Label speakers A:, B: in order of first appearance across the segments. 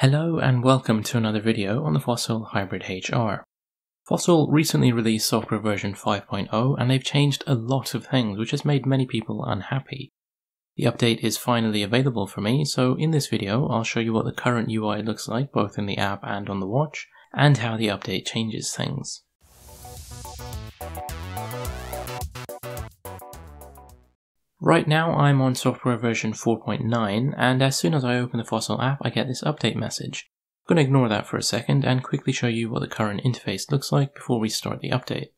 A: Hello and welcome to another video on the Fossil Hybrid HR. Fossil recently released software version 5.0 and they've changed a lot of things which has made many people unhappy. The update is finally available for me, so in this video I'll show you what the current UI looks like both in the app and on the watch, and how the update changes things. Right now I'm on software version 4.9 and as soon as I open the Fossil app I get this update message. I'm going to ignore that for a second and quickly show you what the current interface looks like before we start the update.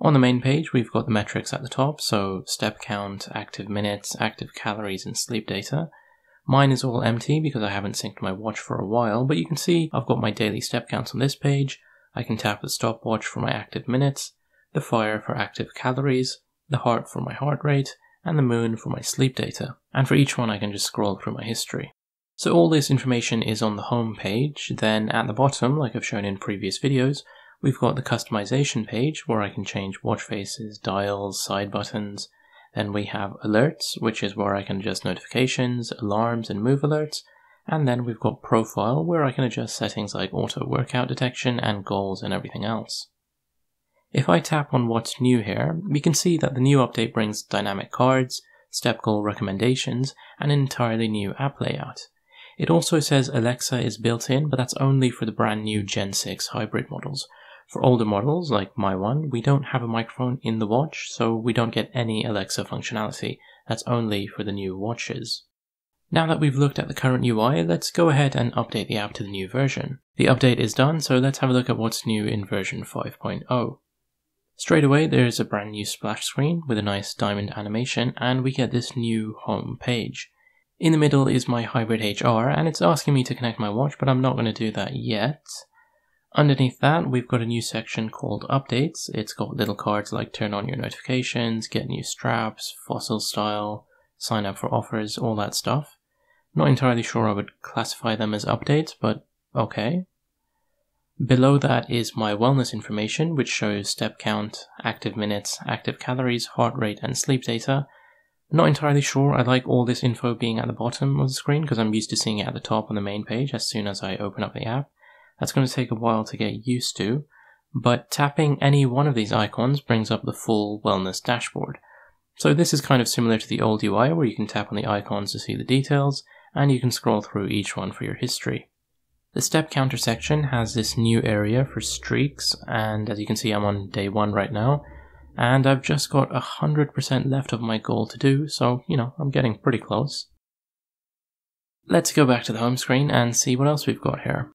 A: On the main page we've got the metrics at the top, so step count, active minutes, active calories and sleep data. Mine is all empty because I haven't synced my watch for a while, but you can see I've got my daily step counts on this page, I can tap the stopwatch for my active minutes, the fire for active calories, the heart for my heart rate, and the moon for my sleep data, and for each one I can just scroll through my history. So all this information is on the home page, then at the bottom, like I've shown in previous videos, we've got the customization page where I can change watch faces, dials, side buttons, then we have alerts, which is where I can adjust notifications, alarms, and move alerts, and then we've got profile where I can adjust settings like auto workout detection and goals and everything else. If I tap on what's new here, we can see that the new update brings dynamic cards, step goal recommendations, and an entirely new app layout. It also says Alexa is built in, but that's only for the brand new Gen 6 hybrid models. For older models, like my one, we don't have a microphone in the watch, so we don't get any Alexa functionality. That's only for the new watches. Now that we've looked at the current UI, let's go ahead and update the app to the new version. The update is done, so let's have a look at what's new in version 5.0. Straight away, there's a brand new splash screen with a nice diamond animation, and we get this new home page. In the middle is my hybrid HR, and it's asking me to connect my watch, but I'm not going to do that yet. Underneath that, we've got a new section called Updates. It's got little cards like turn on your notifications, get new straps, fossil style, sign up for offers, all that stuff. Not entirely sure I would classify them as updates, but okay. Below that is my wellness information, which shows step count, active minutes, active calories, heart rate, and sleep data. not entirely sure I like all this info being at the bottom of the screen because I'm used to seeing it at the top on the main page as soon as I open up the app. That's going to take a while to get used to, but tapping any one of these icons brings up the full wellness dashboard. So this is kind of similar to the old UI where you can tap on the icons to see the details, and you can scroll through each one for your history. The step counter section has this new area for streaks, and as you can see, I'm on day one right now, and I've just got 100% left of my goal to do, so, you know, I'm getting pretty close. Let's go back to the home screen and see what else we've got here.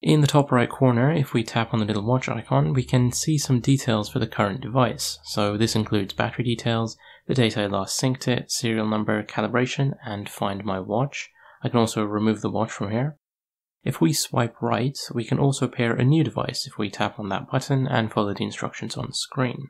A: In the top right corner, if we tap on the little watch icon, we can see some details for the current device. So this includes battery details, the date I last synced it, serial number, calibration, and find my watch. I can also remove the watch from here. If we swipe right, we can also pair a new device if we tap on that button and follow the instructions on screen.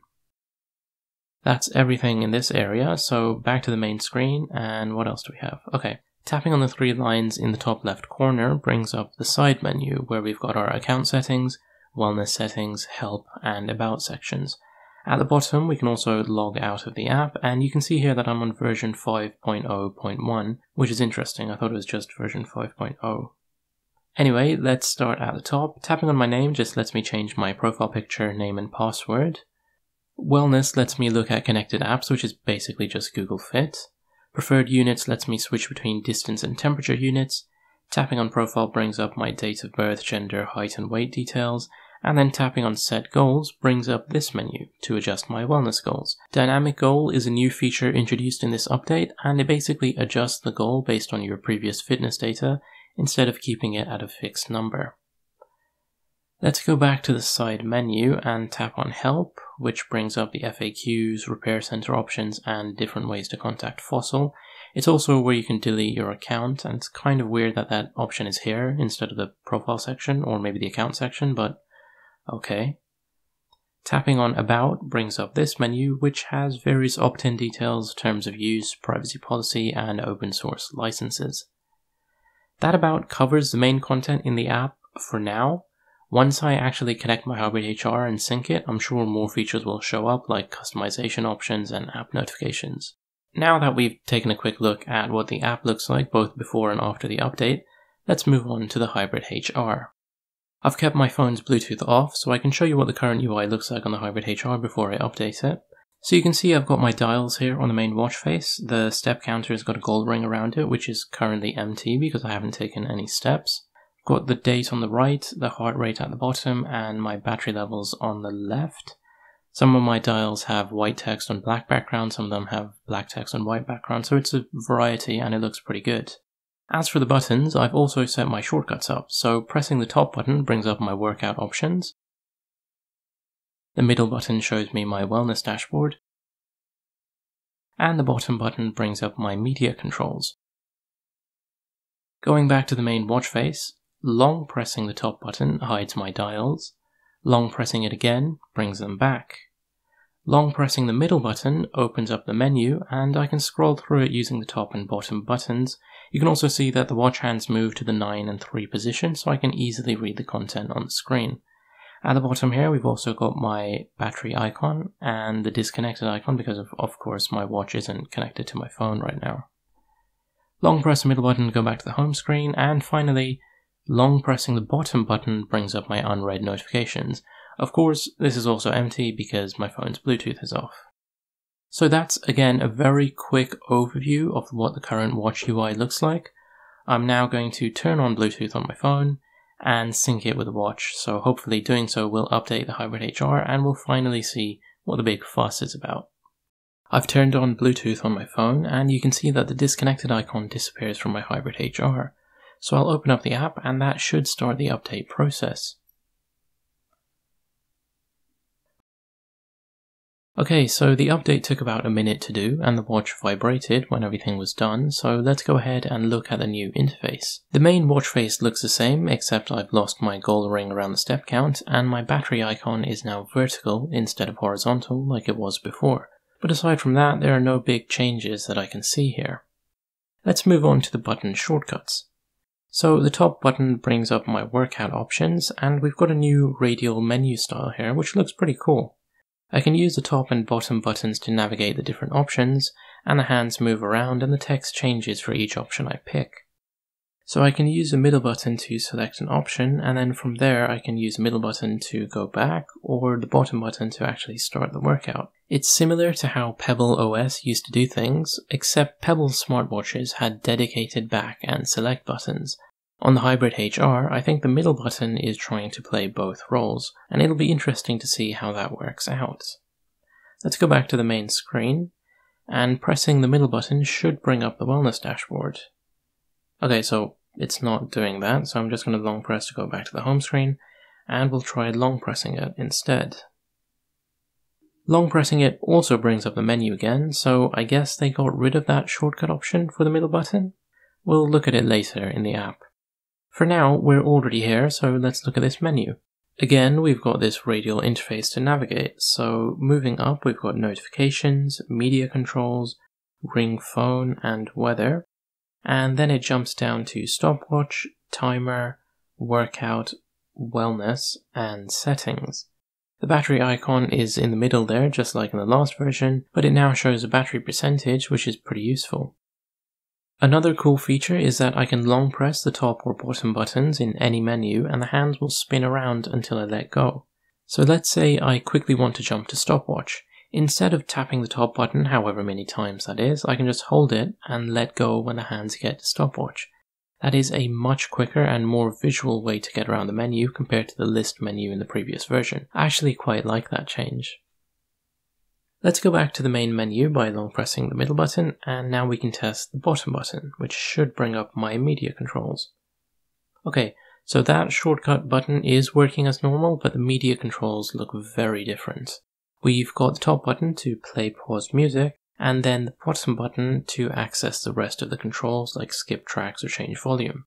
A: That's everything in this area, so back to the main screen, and what else do we have? Okay, tapping on the three lines in the top left corner brings up the side menu where we've got our account settings, wellness settings, help, and about sections. At the bottom, we can also log out of the app, and you can see here that I'm on version 5.0.1, which is interesting. I thought it was just version 5.0. Anyway, let's start at the top. Tapping on my name just lets me change my profile picture, name, and password. Wellness lets me look at connected apps, which is basically just Google Fit. Preferred units lets me switch between distance and temperature units. Tapping on profile brings up my date of birth, gender, height, and weight details. And then tapping on set goals brings up this menu to adjust my wellness goals. Dynamic goal is a new feature introduced in this update, and it basically adjusts the goal based on your previous fitness data instead of keeping it at a fixed number. Let's go back to the side menu and tap on Help, which brings up the FAQs, repair center options, and different ways to contact Fossil. It's also where you can delete your account, and it's kind of weird that that option is here instead of the profile section or maybe the account section, but okay. Tapping on About brings up this menu, which has various opt in details, terms of use, privacy policy, and open source licenses. That about covers the main content in the app for now. Once I actually connect my Hybrid HR and sync it, I'm sure more features will show up like customization options and app notifications. Now that we've taken a quick look at what the app looks like both before and after the update, let's move on to the Hybrid HR. I've kept my phone's Bluetooth off so I can show you what the current UI looks like on the Hybrid HR before I update it. So you can see I've got my dials here on the main watch face. The step counter has got a gold ring around it, which is currently empty because I haven't taken any steps. I've got the date on the right, the heart rate at the bottom, and my battery levels on the left. Some of my dials have white text on black background, some of them have black text on white background, so it's a variety and it looks pretty good. As for the buttons, I've also set my shortcuts up, so pressing the top button brings up my workout options. The middle button shows me my wellness dashboard. And the bottom button brings up my media controls. Going back to the main watch face, long pressing the top button hides my dials, long pressing it again brings them back. Long pressing the middle button opens up the menu and I can scroll through it using the top and bottom buttons. You can also see that the watch hands move to the 9 and 3 position so I can easily read the content on the screen. At the bottom here we've also got my battery icon and the disconnected icon because of, of course my watch isn't connected to my phone right now. Long press the middle button to go back to the home screen and finally long pressing the bottom button brings up my unread notifications. Of course, this is also empty because my phone's Bluetooth is off. So that's again a very quick overview of what the current watch UI looks like. I'm now going to turn on Bluetooth on my phone and sync it with the watch, so hopefully doing so will update the Hybrid HR and we'll finally see what the big fuss is about. I've turned on Bluetooth on my phone and you can see that the disconnected icon disappears from my Hybrid HR. So I'll open up the app and that should start the update process. Okay, so the update took about a minute to do, and the watch vibrated when everything was done, so let's go ahead and look at the new interface. The main watch face looks the same, except I've lost my gold ring around the step count, and my battery icon is now vertical instead of horizontal like it was before. But aside from that, there are no big changes that I can see here. Let's move on to the button shortcuts. So the top button brings up my workout options, and we've got a new radial menu style here, which looks pretty cool. I can use the top and bottom buttons to navigate the different options, and the hands move around and the text changes for each option I pick. So I can use the middle button to select an option, and then from there I can use the middle button to go back, or the bottom button to actually start the workout. It's similar to how Pebble OS used to do things, except Pebble smartwatches had dedicated back and select buttons, on the Hybrid HR, I think the middle button is trying to play both roles, and it'll be interesting to see how that works out. Let's go back to the main screen, and pressing the middle button should bring up the wellness dashboard. Okay, so it's not doing that, so I'm just going to long press to go back to the home screen, and we'll try long pressing it instead. Long pressing it also brings up the menu again, so I guess they got rid of that shortcut option for the middle button? We'll look at it later in the app. For now, we're already here, so let's look at this menu. Again, we've got this radial interface to navigate, so moving up we've got notifications, media controls, ring phone, and weather, and then it jumps down to stopwatch, timer, workout, wellness, and settings. The battery icon is in the middle there, just like in the last version, but it now shows a battery percentage, which is pretty useful. Another cool feature is that I can long press the top or bottom buttons in any menu and the hands will spin around until I let go. So let's say I quickly want to jump to stopwatch. Instead of tapping the top button however many times that is, I can just hold it and let go when the hands get to stopwatch. That is a much quicker and more visual way to get around the menu compared to the list menu in the previous version. I actually quite like that change. Let's go back to the main menu by long pressing the middle button, and now we can test the bottom button, which should bring up my media controls. Okay, so that shortcut button is working as normal, but the media controls look very different. We've got the top button to play paused music, and then the bottom button to access the rest of the controls like skip tracks or change volume.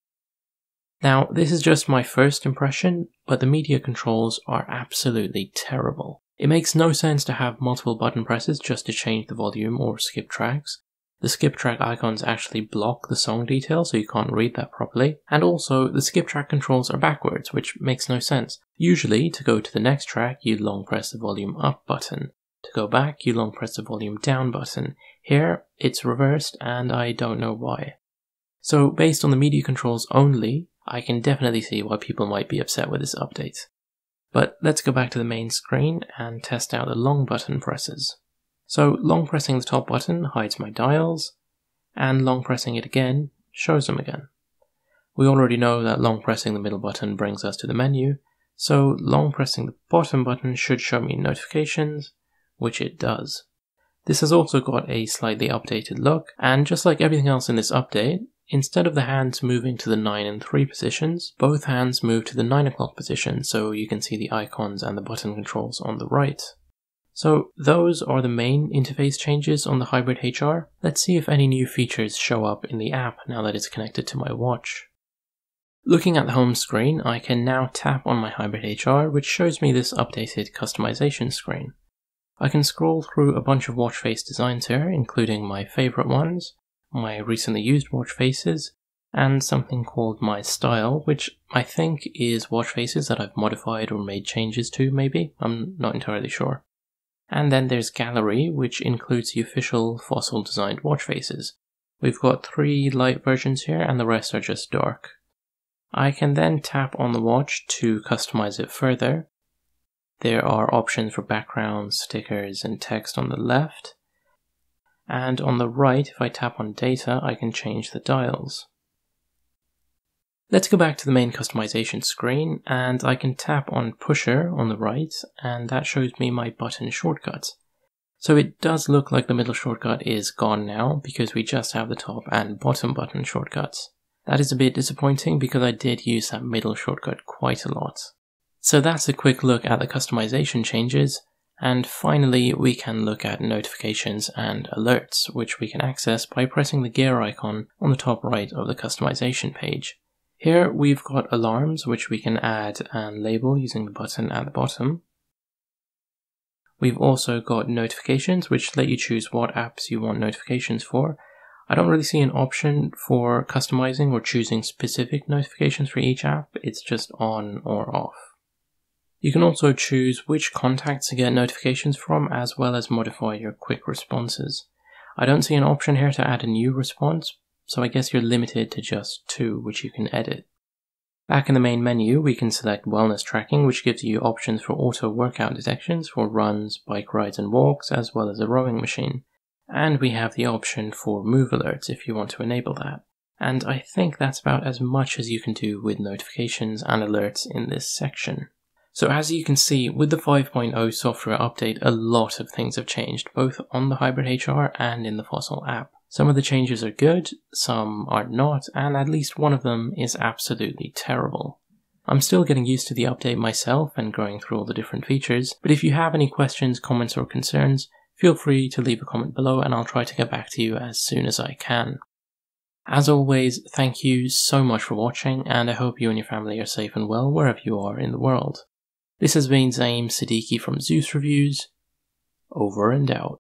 A: Now, this is just my first impression, but the media controls are absolutely terrible. It makes no sense to have multiple button presses just to change the volume or skip tracks. The skip track icons actually block the song details so you can't read that properly. And also, the skip track controls are backwards, which makes no sense. Usually, to go to the next track, you long press the volume up button. To go back, you long press the volume down button. Here, it's reversed and I don't know why. So based on the media controls only, I can definitely see why people might be upset with this update. But let's go back to the main screen and test out the long button presses. So long pressing the top button hides my dials, and long pressing it again shows them again. We already know that long pressing the middle button brings us to the menu, so long pressing the bottom button should show me notifications, which it does. This has also got a slightly updated look, and just like everything else in this update, instead of the hands moving to the 9 and 3 positions, both hands move to the 9 o'clock position so you can see the icons and the button controls on the right. So those are the main interface changes on the Hybrid HR. Let's see if any new features show up in the app now that it's connected to my watch. Looking at the home screen, I can now tap on my Hybrid HR, which shows me this updated customization screen. I can scroll through a bunch of watch face designs here, including my favorite ones, my recently used watch faces, and something called my style, which I think is watch faces that I've modified or made changes to, maybe. I'm not entirely sure. And then there's gallery, which includes the official fossil designed watch faces. We've got three light versions here, and the rest are just dark. I can then tap on the watch to customize it further, there are options for backgrounds, stickers, and text on the left. And on the right, if I tap on data, I can change the dials. Let's go back to the main customization screen, and I can tap on Pusher on the right, and that shows me my button shortcuts. So it does look like the middle shortcut is gone now, because we just have the top and bottom button shortcuts. That is a bit disappointing because I did use that middle shortcut quite a lot. So that's a quick look at the customization changes. And finally, we can look at notifications and alerts, which we can access by pressing the gear icon on the top right of the customization page. Here we've got alarms, which we can add and label using the button at the bottom. We've also got notifications, which let you choose what apps you want notifications for. I don't really see an option for customizing or choosing specific notifications for each app, it's just on or off. You can also choose which contacts to get notifications from as well as modify your quick responses. I don't see an option here to add a new response, so I guess you're limited to just two which you can edit. Back in the main menu, we can select wellness tracking, which gives you options for auto workout detections for runs, bike rides and walks, as well as a rowing machine. And we have the option for move alerts if you want to enable that. And I think that's about as much as you can do with notifications and alerts in this section. So as you can see, with the 5.0 software update, a lot of things have changed, both on the Hybrid HR and in the Fossil app. Some of the changes are good, some are not, and at least one of them is absolutely terrible. I'm still getting used to the update myself and going through all the different features, but if you have any questions, comments, or concerns, feel free to leave a comment below and I'll try to get back to you as soon as I can. As always, thank you so much for watching, and I hope you and your family are safe and well wherever you are in the world. This has been Zaeem Siddiqui from ZUS Reviews. Over and out.